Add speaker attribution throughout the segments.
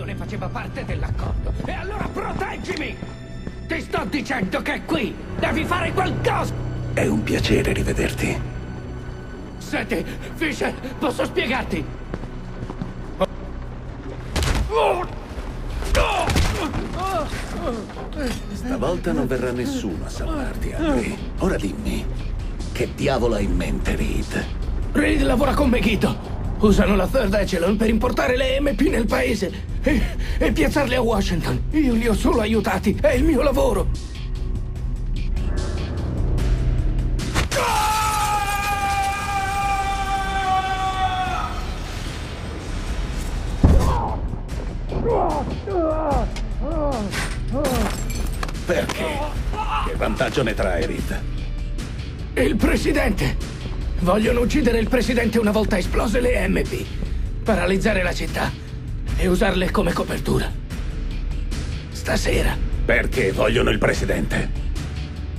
Speaker 1: missione faceva parte dell'accordo. E allora proteggimi! Ti sto dicendo che qui devi fare qualcosa!
Speaker 2: È un piacere rivederti.
Speaker 1: Senti, Fisher, posso spiegarti?
Speaker 2: Stavolta non verrà nessuno a salvarti, Henry. Ora dimmi, che diavolo hai in mente, Reed?
Speaker 1: Reed lavora con Megiddo. Usano la Third Echelon per importare le MP nel paese e, e piazzarle a Washington. Io li ho solo aiutati, è il mio lavoro.
Speaker 2: Perché? Che vantaggio ne trae, Reed?
Speaker 1: Il presidente! Vogliono uccidere il presidente una volta esplose le MP. Paralizzare la città e usarle come copertura. Stasera.
Speaker 2: Perché vogliono il presidente?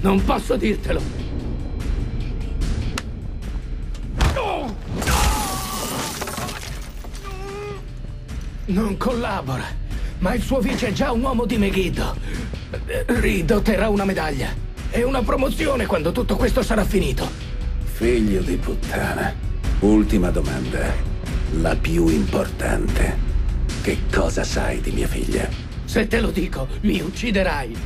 Speaker 1: Non posso dirtelo. Non collabora, ma il suo vice è già un uomo di Megiddo. Reed otterrà una medaglia e una promozione quando tutto questo sarà finito.
Speaker 2: Figlio di puttana. Ultima domanda. La più importante. Che cosa sai di mia figlia?
Speaker 1: Se te lo dico, mi ucciderai.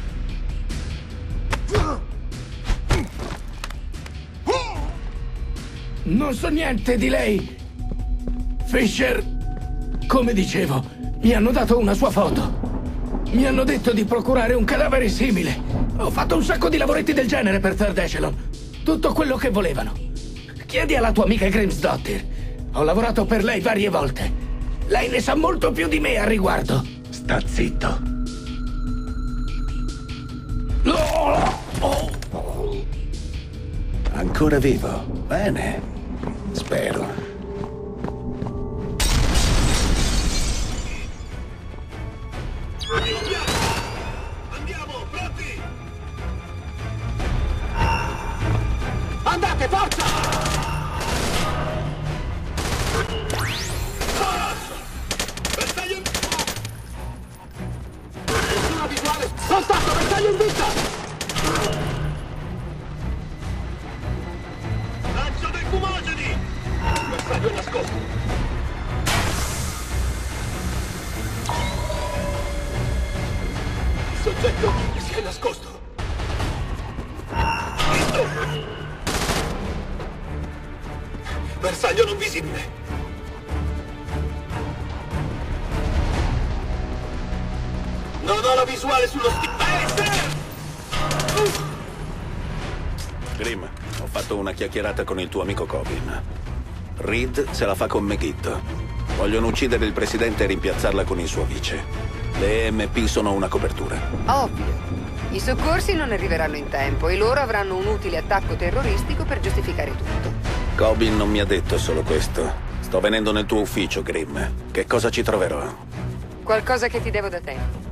Speaker 1: Non so niente di lei. Fisher, come dicevo, mi hanno dato una sua foto. Mi hanno detto di procurare un cadavere simile. Ho fatto un sacco di lavoretti del genere per Third Echelon. Tutto quello che volevano. Chiedi alla tua amica Grimsdottir. Ho lavorato per lei varie volte. Lei ne sa molto più di me al riguardo.
Speaker 2: Sta zitto. Ancora vivo? Bene. Spero.
Speaker 3: Andiamo, pronti!
Speaker 4: Andate, forza! Contatto, bersaglio in vista!
Speaker 3: Lancio dei fumogeni!
Speaker 4: Bersaglio nascosto! Il soggetto si è nascosto!
Speaker 3: Bersaglio non visibile! Non ho la visuale sullo sti...
Speaker 2: Grim, ho fatto una chiacchierata con il tuo amico Cobin. Reed se la fa con Megiddo. Vogliono uccidere il presidente e rimpiazzarla con il suo vice. Le EMP sono una copertura.
Speaker 5: Ovvio. I soccorsi non arriveranno in tempo e loro avranno un utile attacco terroristico per giustificare tutto.
Speaker 2: Cobin non mi ha detto solo questo. Sto venendo nel tuo ufficio, Grim. Che cosa ci troverò?
Speaker 5: Qualcosa che ti devo da tempo.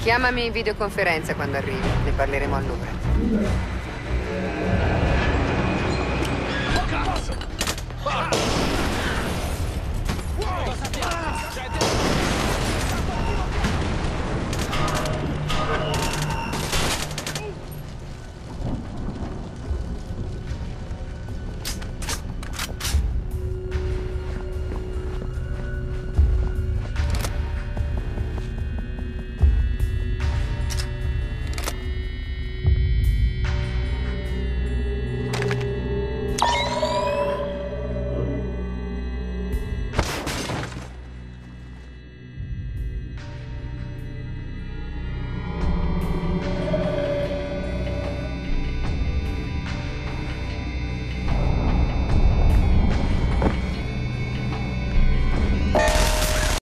Speaker 5: Chiamami in videoconferenza quando arrivi, ne parleremo allora.